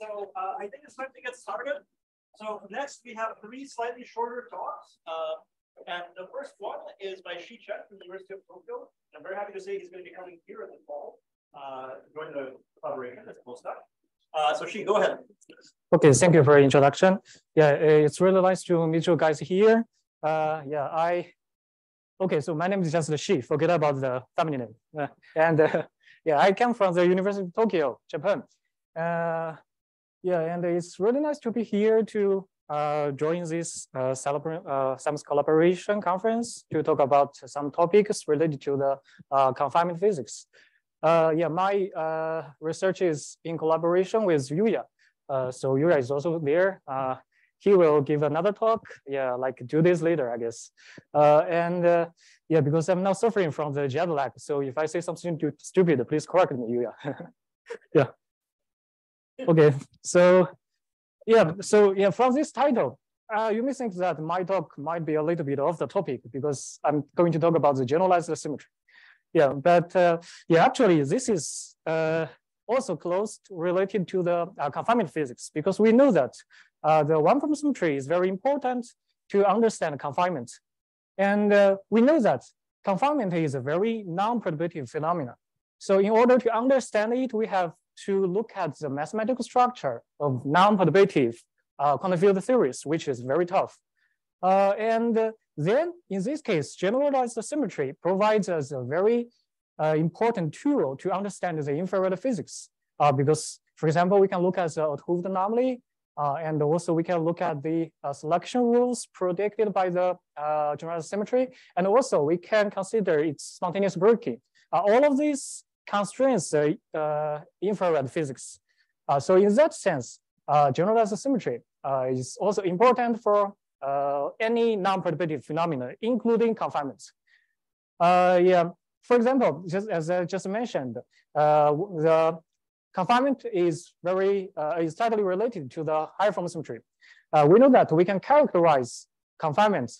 So uh, I think it's time to get started. So next we have three slightly shorter talks. Uh, and the first one is by Shi Chen from the University of Tokyo. I'm very happy to say he's going to be coming here in the fall, uh, join the collaboration as postdoc. Uh, so Shi, go ahead. Okay, thank you for your introduction. Yeah, it's really nice to meet you guys here. Uh, yeah, I, okay, so my name is just Shi, forget about the family name. Uh, and uh, yeah, I come from the University of Tokyo, Japan. Uh, yeah, and it's really nice to be here to uh, join this uh, uh, Simons collaboration conference to talk about some topics related to the uh, confinement physics. Yeah, my research is in collaboration with Yuya. So Yuya is also there. He will give another talk, yeah, like two days later, I guess. Uh, and uh, yeah, because I'm now suffering from the jet lag. So if I say something too stupid, please correct me, Yuya. yeah. Okay, so yeah, so yeah, from this title, uh, you may think that my talk might be a little bit off the topic because I'm going to talk about the generalized symmetry. Yeah, but uh, yeah, actually, this is uh, also close related to the uh, confinement physics because we know that uh, the one-form symmetry is very important to understand confinement. And uh, we know that confinement is a very non-perturbative phenomenon. So in order to understand it, we have to look at the mathematical structure of non-perturbative uh, quantum field theories, which is very tough. Uh, and then in this case, generalized symmetry provides us a very uh, important tool to understand the infrared physics. Uh, because, for example, we can look at 't Hooft anomaly, uh, and also we can look at the uh, selection rules predicted by the uh, generalized symmetry. And also we can consider its spontaneous breaking. all of these constraints infrared physics. so in that sense, generalized symmetry is also important for uh, any non-perturbative phenomena, including confinement. Uh, yeah, for example, just as I just mentioned, uh, the confinement is very is tightly related to the higher form symmetry. we know that we can characterize confinement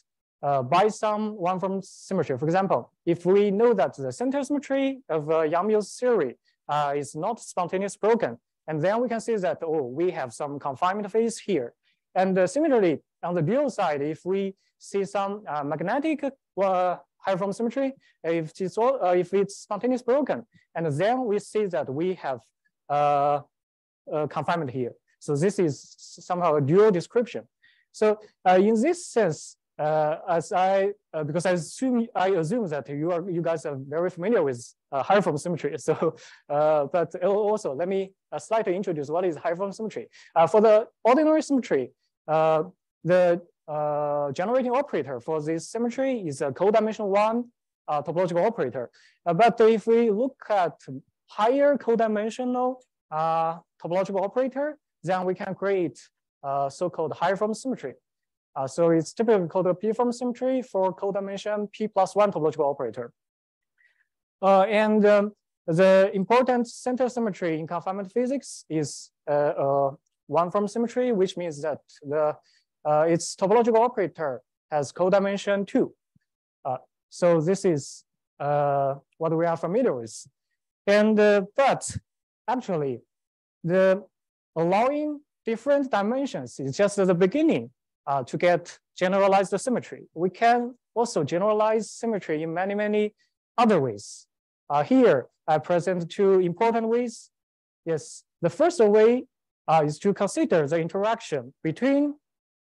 uh, by some one form symmetry. For example, if we know that the center symmetry of uh, Yang-Mills theory uh, is not spontaneous broken, and then we can see that, oh, we have some confinement phase here. And similarly, on the dual side, if we see some uh, magnetic uh, higher form symmetry, if it's, all, uh, if it's spontaneous broken, and then we see that we have uh, confinement here. So this is somehow a dual description. So uh, in this sense, uh, as I, uh, because I assume, I assume that you are, you guys are very familiar with uh, higher form symmetry. So, but also let me slightly introduce what is higher form symmetry. for the ordinary symmetry, the uh, generating operator for this symmetry is a codimension one uh, topological operator. Uh, but if we look at higher codimensional uh, topological operator, then we can create uh, so-called higher form symmetry. Uh, so it's typically called a P-form symmetry for codimension P plus one topological operator. and um, the important center symmetry in confinement physics is one form symmetry, which means that the uh, its topological operator has codimension two. Uh, so this is uh, what we are familiar with. And uh, but actually, the allowing different dimensions is just the beginning uh, to get generalized symmetry. We can also generalize symmetry in many, many other ways. Uh, here, I present two important ways. Yes, the first way is to consider the interaction between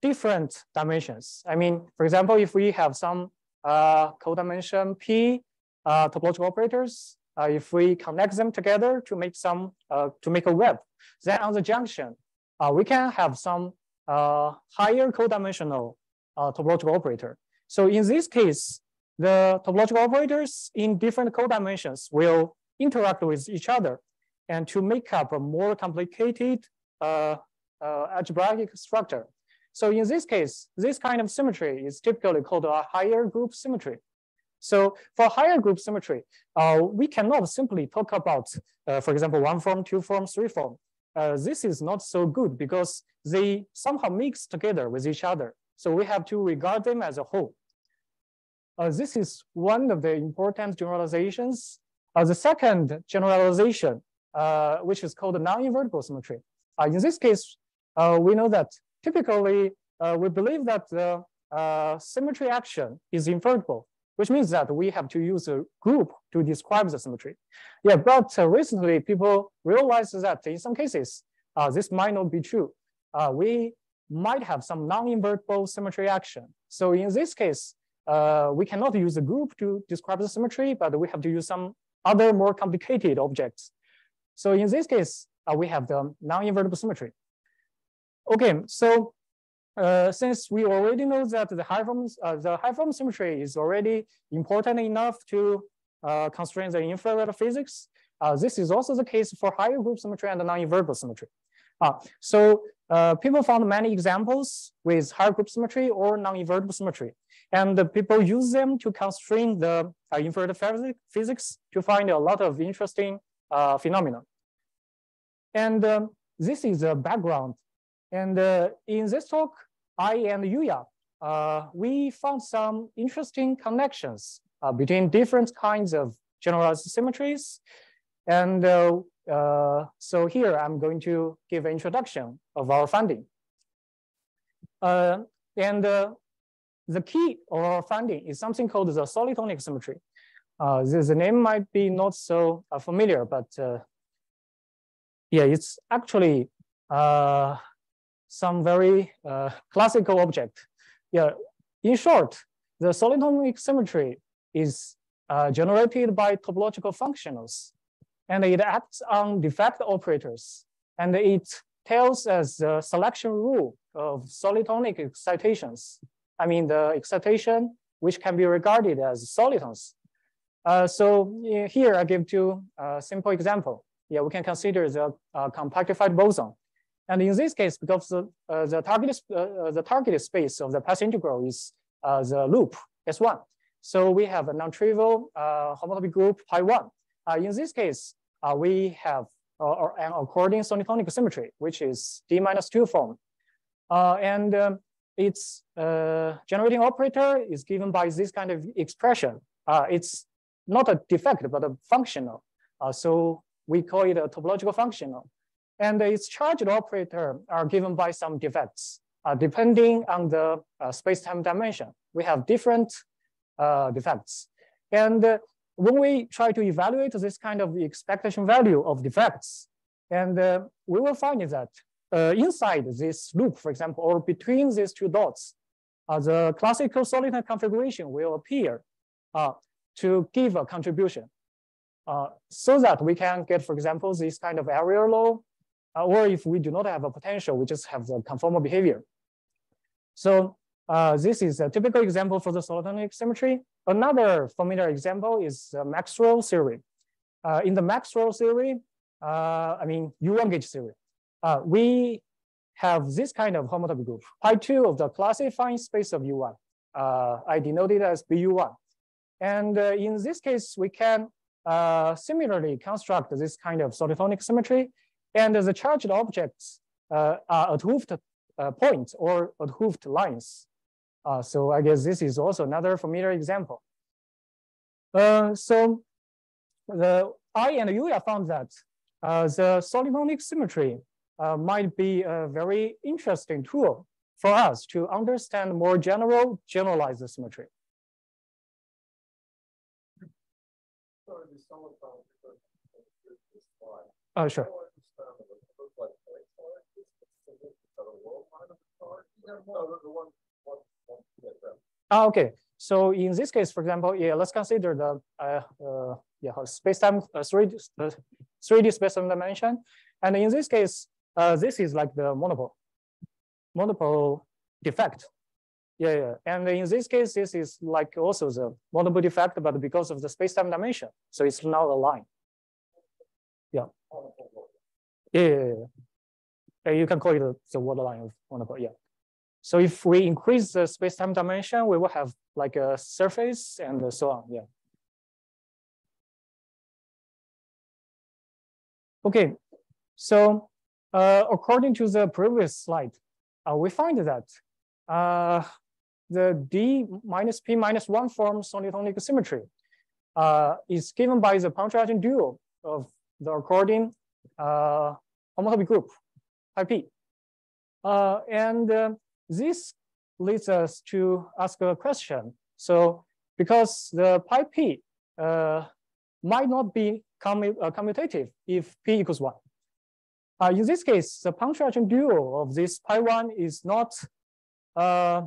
different dimensions. I mean, for example, if we have some uh, codimension P uh, topological operators, uh, if we connect them together to make some uh, to make a web, then on the junction, uh, we can have some uh, higher codimensional topological operator. So in this case, the topological operators in different codimensions will interact with each other and to make up a more complicated algebraic structure. So in this case, this kind of symmetry is typically called a higher group symmetry. So for higher group symmetry, uh, we cannot simply talk about, uh, for example, one form, two form, three form. Uh, this is not so good because they somehow mix together with each other. So we have to regard them as a whole. uh, this is one of the important generalizations. Uh, the second generalization, uh, which is called non-invertible symmetry. In this case, we know that typically we believe that the symmetry action is invertible, which means that we have to use a group to describe the symmetry. Yeah, but recently people realized that in some cases, this might not be true. we might have some non-invertible symmetry action. So in this case, uh, we cannot use a group to describe the symmetry, but we have to use some other more complicated objects. So in this case, uh, we have the non-invertible symmetry. Okay, so uh, since we already know that the high form, uh, the high form symmetry is already important enough to uh, constrain the infrared physics, uh, this is also the case for higher group symmetry and non-invertible symmetry. so people found many examples with higher group symmetry or non-invertible symmetry. And people use them to constrain the uh, infrared physics to find a lot of interesting uh, phenomena. And um, this is the background. And uh, in this talk, I and Yuya, uh, we found some interesting connections uh, between different kinds of generalized symmetries. And uh, so here I'm going to give an introduction of our finding. and the key of our finding is something called the solitonic symmetry. Uh, the, name might be not so uh, familiar, but uh, yeah, it's actually uh, some very uh, classical object. Yeah, in short, the solitonic symmetry is uh, generated by topological functionals, and it acts on defect operators, and it tells us the selection rule of solitonic excitations. I mean, the excitation, which can be regarded as solitons. Uh, so here I give two uh, simple example. Yeah, we can consider the uh, compactified boson. And in this case, because the, uh, the, target, uh, uh, the target space of the path integral is the loop S1. So we have a non-trivial homotopy group pi one. in this case, we have an according solitonic symmetry, which is D minus two form. and um, its uh, generating operator is given by this kind of expression. Uh, it's not a defect, but a functional. Uh, so we call it a topological functional. And its charged operator are given by some defects. Uh, depending on the uh, space-time dimension, we have different uh, defects. And when we try to evaluate this kind of expectation value of defects, and we will find that uh, inside this loop, for example, or between these two dots, uh, the classical solitary configuration will appear uh, to give a contribution uh, so that we can get, for example, this kind of area law, uh, or if we do not have a potential, we just have the conformal behavior. So uh, this is a typical example for the solitonic symmetry. Another familiar example is Maxwell theory. in the Maxwell theory, I mean, U1 gauge theory, uh, we have this kind of homotopy group, pi 2 of the classifying space of U1. Uh, I denote it as BU1. And uh, in this case, we can uh, similarly construct this kind of solitonic symmetry. And the charged objects uh, are 't Hooft uh, points or 't Hooft lines. so I guess this is also another familiar example. so the I and Yuya found that the solitonic symmetry uh, might be a very interesting tool for us to understand more general generalized symmetry. Oh, sure. Ah, okay. So in this case, for example, yeah, let's consider the uh, uh, yeah space-time uh, 3D, uh, 3D space-time dimension. And in this case, uh, this is like the monopole, monopole defect. Yeah, yeah. And in this case, this is like also the monopole defect, but because of the space-time dimension. So it's now a line. Yeah. Yeah, yeah, yeah. You can call it the worldline of monopole, yeah. So if we increase the space-time dimension, we will have like a surface and so on, yeah. Okay, so uh, according to the previous slide, uh, we find that uh, the D minus P minus one form solitonic symmetry uh, is given by the Pontryagin dual of the according uh, homotopy group, IP. Uh, and this leads us to ask a question. So because the pi p uh, might not be commu uh, commutative if p equals one. Uh, in this case, the Pontryagin dual of this pi one is not, uh,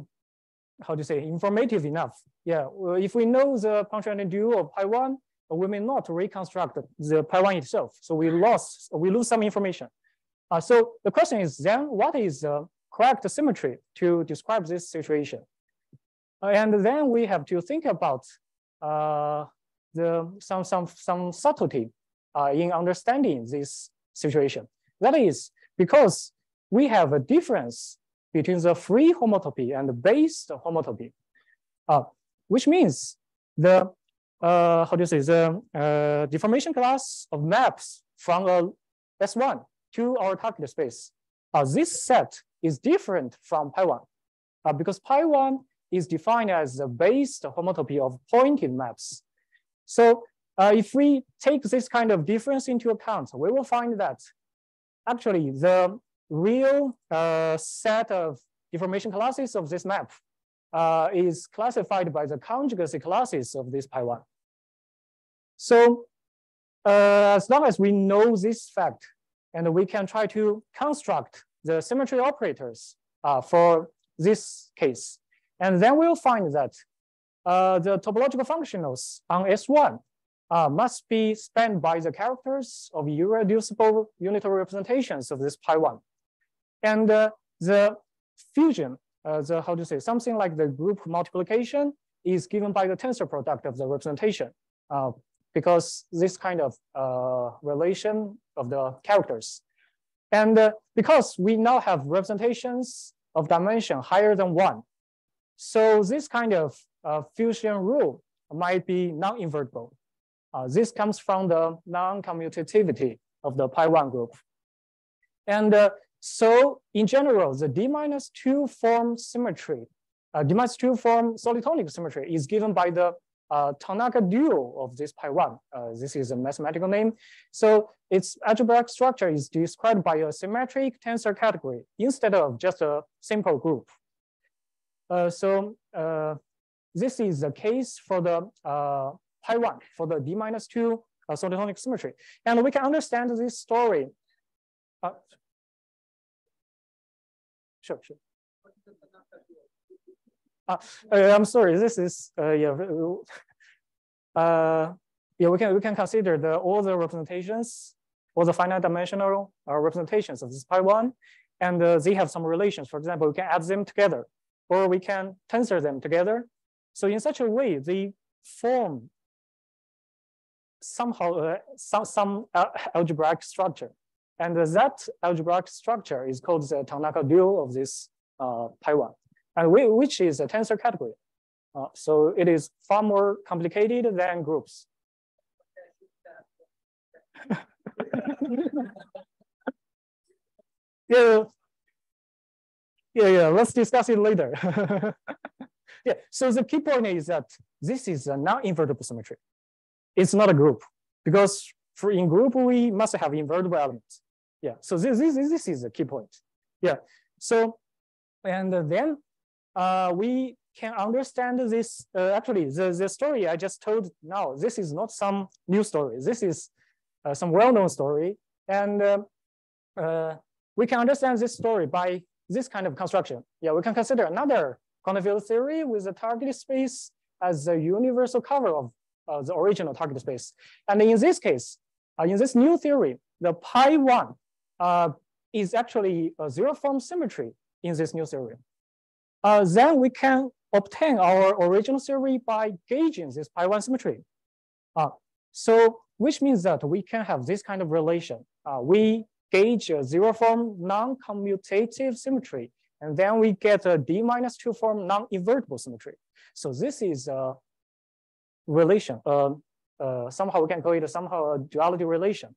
how you say, informative enough. Yeah, if we know the Pontryagin dual of pi one, we may not reconstruct the pi one itself. So we lost, we lose some information. Uh, so the question is then, what is the correct symmetry to describe this situation? And then we have to think about uh, the some some some subtlety uh, in understanding this situation. That is because we have a difference between the free homotopy and the based homotopy, uh, which means the uh, how do you say the uh, deformation class of maps from a S1 to our target space. Uh, this set is different from pi1 uh, because pi1 is defined as the based homotopy of pointed maps. So uh, if we take this kind of difference into account, we will find that actually the real uh, set of deformation classes of this map uh, is classified by the conjugacy classes of this pi1. So uh, as long as we know this fact, and we can try to construct the symmetry operators uh, for this case, and then we'll find that uh, the topological functionals on S1 uh, must be spanned by the characters of irreducible unitary representations of this pi one. And uh, the fusion, uh, the how to say, something like the group multiplication is given by the tensor product of the representation uh, because this kind of relation of the characters. And uh, because we now have representations of dimension higher than one, so this kind of fusion rule might be non-invertible. Uh, this comes from the non-commutativity of the pi one group. And uh, so in general, the D minus two form symmetry, uh, D minus two form solitonic symmetry is given by the uh, Tannaka dual of this pi one. Uh, this is a mathematical name. So its algebraic structure is described by a symmetric tensor category instead of just a simple group. Uh, so uh, this is the case for the pi 1 for the d minus 2 uh, solitonic symmetry. And we can understand this story. Uh, sure, sure. Uh, uh, I'm sorry, this is, uh, yeah, uh, yeah, we can, we can consider the, all the representations, all the finite dimensional uh, representations of this pi 1, and uh, they have some relations. For example, we can add them together, or we can tensor them together. So in such a way, they form somehow some, some algebraic structure. And that algebraic structure is called the Tannaka dual of this pi one, and we, which is a tensor category. Uh, so it is far more complicated than groups. yeah, yeah, yeah. Let's discuss it later. yeah. So the key point is that this is a non-invertible symmetry it's not a group because for in group, we must have invertible elements. Yeah, so this, this, this is the key point. Yeah, so, and then uh, we can understand this, uh, actually the, the story I just told now, this is not some new story. This is uh, some well-known story. And uh, uh, we can understand this story by this kind of construction. Yeah, we can consider another quantum field theory with a target space as a universal cover of uh, the original target space. And in this case, uh, in this new theory, the pi one uh, is actually a zero form symmetry in this new theory. Uh, then we can obtain our original theory by gauging this pi one symmetry. Uh, so which means that we can have this kind of relation. Uh, we gauge a zero form non-commutative symmetry, and then we get a d minus two form non-invertible symmetry. So this is a relation. Uh, uh, somehow we can call it somehow a duality relation.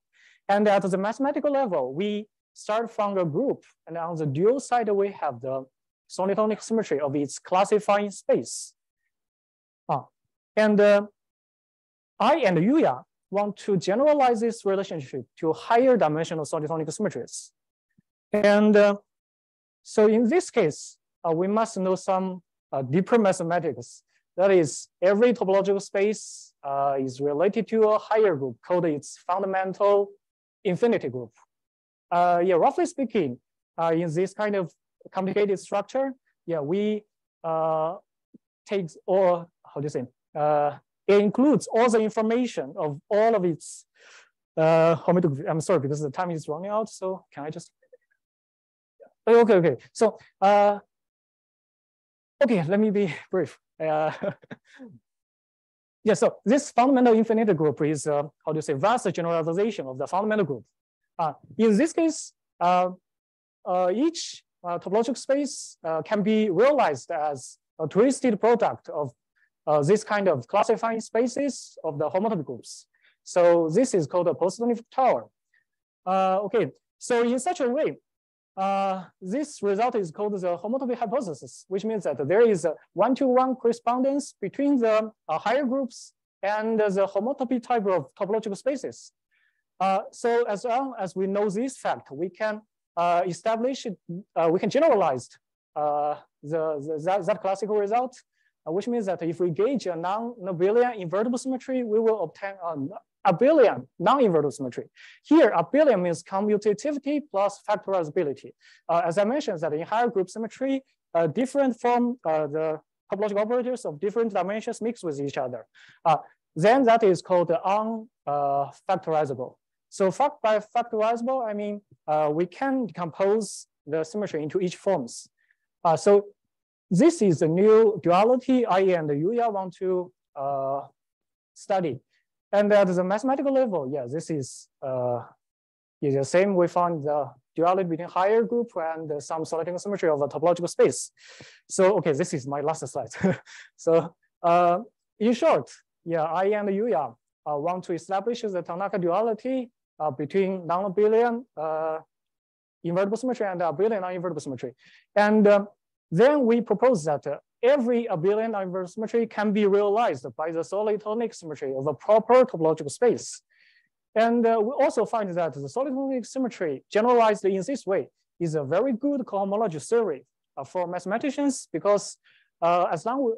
And at the mathematical level, we start from a group, and on the dual side, we have the solitonic symmetry of its classifying space. Ah, and uh, I and Yuya want to generalize this relationship to higher dimensional solitonic symmetries. And uh, so in this case, uh, we must know some uh, deeper mathematics. That is, every topological space uh, is related to a higher group called its fundamental infinity group. Uh, yeah, roughly speaking, in this kind of complicated structure, yeah, we uh, take or how do you say, uh, it includes all the information of all of its uh, I'm sorry, because the time is running out. So can I just? Okay, okay. So, uh, okay, let me be brief. Uh, yeah, so this fundamental infinite group is, uh, how do you say, vast generalization of the fundamental group. Uh, in this case, uh, uh, each topological space uh, can be realized as a twisted product of uh, this kind of classifying spaces of the homotopy groups. So this is called a Postnikov tower. Uh, okay, so in such a way, uh, this result is called the homotopy hypothesis, which means that there is a one-to-one -one correspondence between the uh, higher groups and the homotopy type of topological spaces. Uh, so as long as we know this fact, we can uh, establish, uh, we can generalize the, the that, that classical result uh, which means that if we gauge a non-abelian invertible symmetry, we will obtain a abelian non-invertible symmetry. Here, abelian means commutativity plus factorizability. Uh, as I mentioned, that in higher group symmetry, uh, different from uh, the topological operators of different dimensions mix with each other. Uh, then that is called unfactorizable. Uh, so fact by factorizable, I mean, we can decompose the symmetry into each forms. so this is the new duality I and the Yuya want to uh, study. And at the mathematical level, yeah, this is, uh, is the same. We found the duality between higher group and some solitonic symmetry of a topological space. So, okay, this is my last slide. so, uh, in short, yeah, I and Yuya uh, want to establish the Tannaka duality uh, between non-abelian uh, invertible symmetry and abelian non-invertible symmetry. And um, then we propose that uh, every abelian invertible symmetry can be realized by the solitonic symmetry of a proper topological space. And uh, we also find that the solitonic symmetry generalized in this way is a very good cohomology theory uh, for mathematicians because uh, as long uh,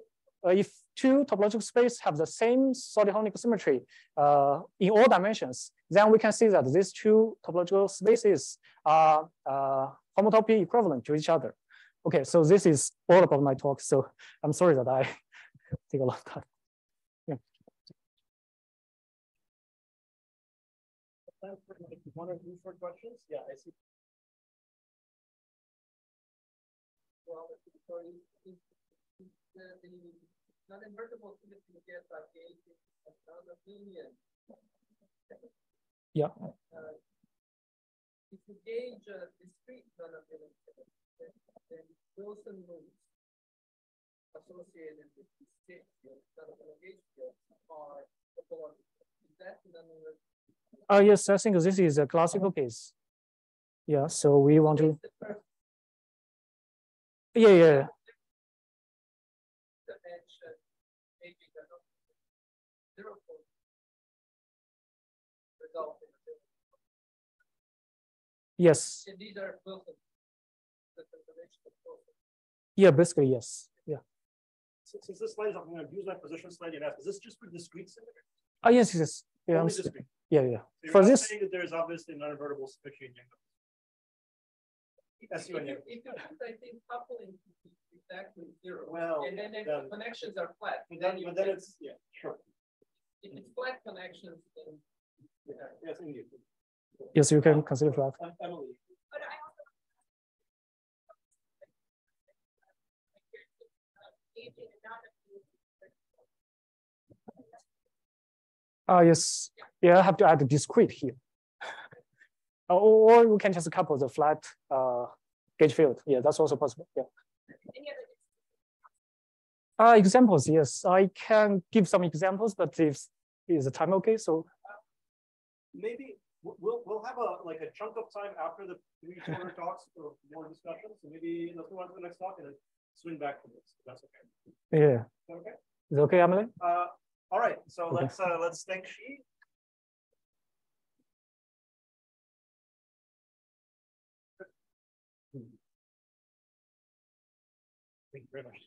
if two topological spaces have the same solitonic symmetry uh, in all dimensions, then we can see that these two topological spaces are homotopy equivalent to each other. Okay, so this is all about my talk. So I'm sorry that I take a lot of time. Yeah. One or two short questions? Yeah, I see. The, non-invertible get another million. Yeah. Uh, if you gauge a discrete non-abelian then Wilson moves associated with the state field, gauge field, are topological. Is that the Oh, yes, I think this is a classical case. Yeah, so we want to. Yeah, yeah. Yes. And these are Wilson yeah, basically, yes. Yeah. Since this slide is, I'm going to use my position slide and ask, is this just for discrete symmetry? Oh, yes, yes. Yeah, Only discrete. yeah, yeah. So for this, saying that there's obviously non-invertible symmetry in If you, if you I think coupling exactly zero. Well, and then if the connections are flat. But then, but then it's yeah, sure. If it's flat connections, then yeah, yes, indeed. Yes, you can consider flat. Emily. Ah, uh, yes. Yeah, I have to add discrete here. or, or we can just couple the flat uh, gauge field. Yeah, that's also possible. Yeah. Uh, examples, yes. I can give some examples, but if is the time okay? So maybe we'll we'll have a like a chunk of time after the three shorter talks for more discussion. So maybe let's move on to the next talk and then swing back to this. That's okay. Yeah. Is that okay? Is okay, Emily? Uh, all right. So okay. let's uh, let's thank Shi. Hmm. Thank you very much.